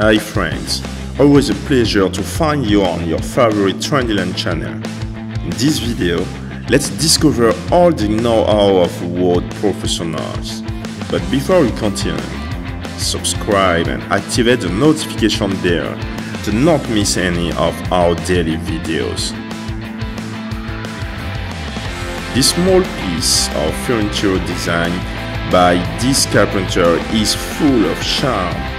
Hi friends, always a pleasure to find you on your favorite Trendyland channel. In this video, let's discover all the know-how of wood professionals. But before we continue, subscribe and activate the notification bell to not miss any of our daily videos. This small piece of furniture design by this carpenter is full of charm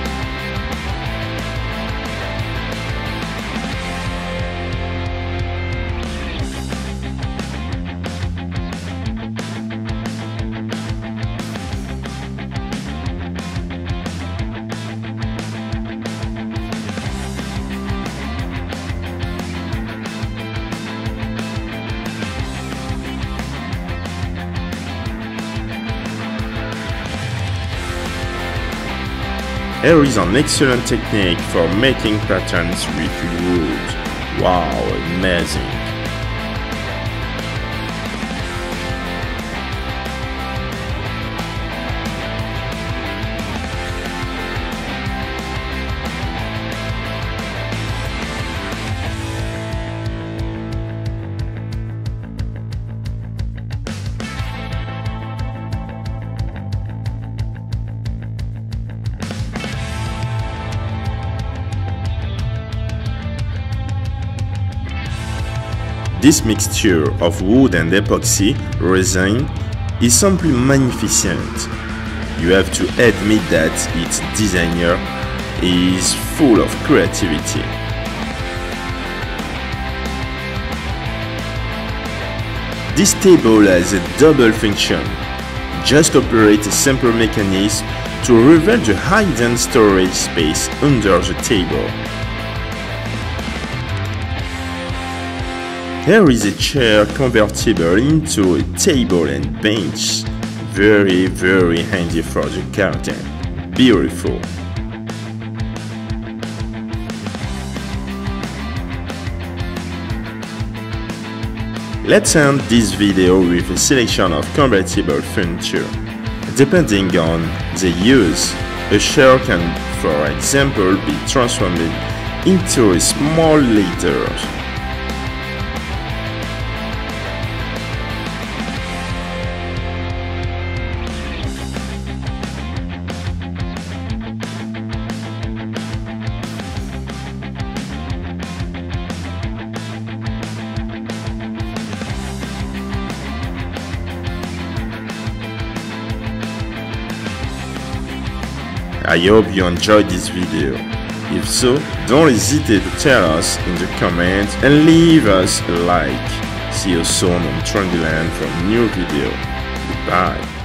Here is an excellent technique for making patterns with wood. Wow, amazing! This mixture of wood and epoxy resin is simply magnificent. You have to admit that its designer is full of creativity. This table has a double function. Just operate a simple mechanism to reveal the hidden storage space under the table. Here is a chair convertible into a table and bench. Very, very handy for the garden. Beautiful. Let's end this video with a selection of convertible furniture. Depending on the use, a chair can, for example, be transformed into a small litter I hope you enjoyed this video. If so, don't hesitate to tell us in the comments and leave us a like. See you soon on Trendyland for a new video. Goodbye.